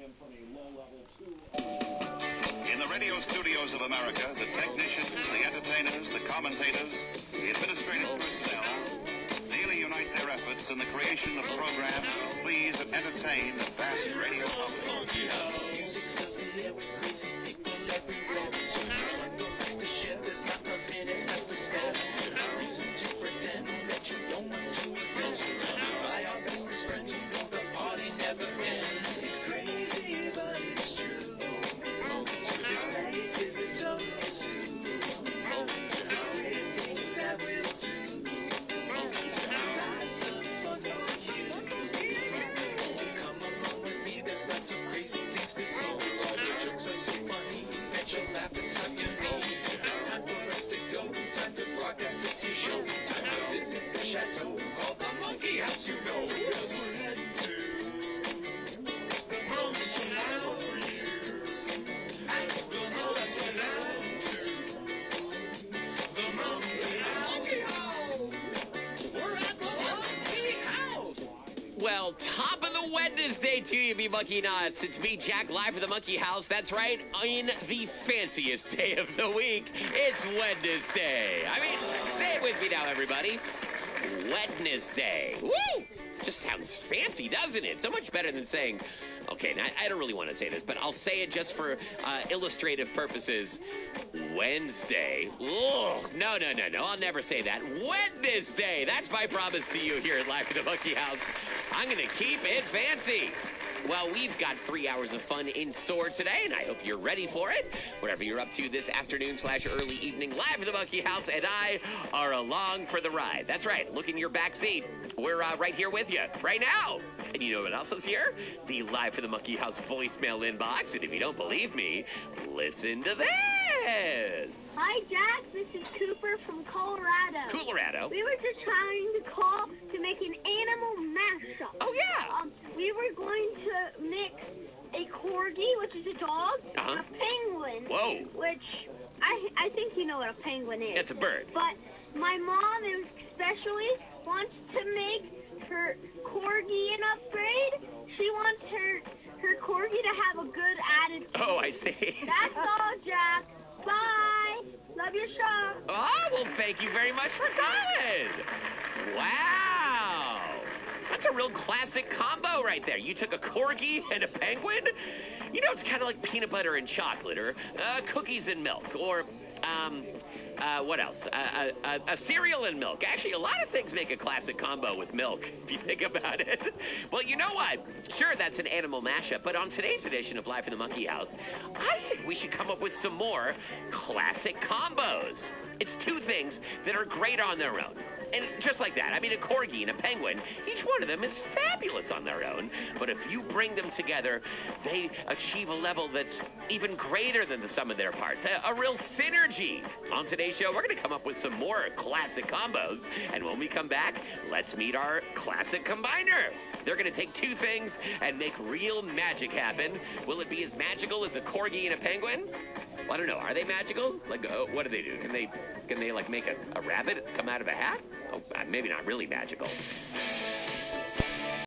In the radio studios of America, the technicians, the entertainers, the commentators, the administrative personnel daily unite their efforts in the creation of programs to please and entertain the vast radio public. Well, top of the Wednesday to you, be monkey nuts. It's me, Jack, live at the Monkey House. That's right, in the fanciest day of the week. It's Wednesday. I mean, it with me now, everybody. Wednesday. Woo! Just sounds fancy, doesn't it? So much better than saying, okay, now, I don't really want to say this, but I'll say it just for uh, illustrative purposes. Wednesday. No, no, no, no. I'll never say that. Wednesday. That's my promise to you here at Live at the Monkey House. I'm going to keep it fancy. Well, we've got three hours of fun in store today, and I hope you're ready for it. Whatever you're up to this afternoon slash early evening, live at the Monkey House, and I are along for the ride. That's right. Look in your back seat. We're uh, right here with you right now. And you know what else is here? The Live for the Monkey House voicemail inbox. And if you don't believe me, listen to this. Hi, Jack. This is Cooper from Colorado. Colorado. We were just trying to call to make an animal mashup. Oh, yeah. Um, we were going to mix a corgi, which is a dog, Uh-huh. a penguin, Whoa. which I I think you know what a penguin is. It's a bird. But my mom especially wants to make her corgi an upgrade. She wants her her corgi to have a good attitude. Oh, I see. That's all, Jack. Bye. Love your show. Oh, well, thank you very much for calling. Wow. That's a real classic combo right there. You took a corgi and a penguin. You know, it's kind of like peanut butter and chocolate, or uh, cookies and milk, or um, uh, what else? Uh, a cereal and milk. Actually, a lot of things make a classic combo with milk, if you think about it. well, you know what? Sure, that's an animal mashup, but on today's edition of Live at the Monkey House, I think we should come up with some more classic combos. It's two things that are great on their own. And just like that, I mean, a corgi and a penguin, each one of them is fabulous on their own. But if you bring them together, they achieve a level that's even greater than the sum of their parts. A, a real synergy. On today's show, we're going to come up with some more classic combos. And when we come back, let's meet our classic combiner. They're going to take two things and make real magic happen. Will it be as magical as a corgi and a penguin? Well, I don't know. Are they magical? Like, uh, what do they do? Can they, can they like make a, a rabbit come out of a hat? Oh, maybe not really magical.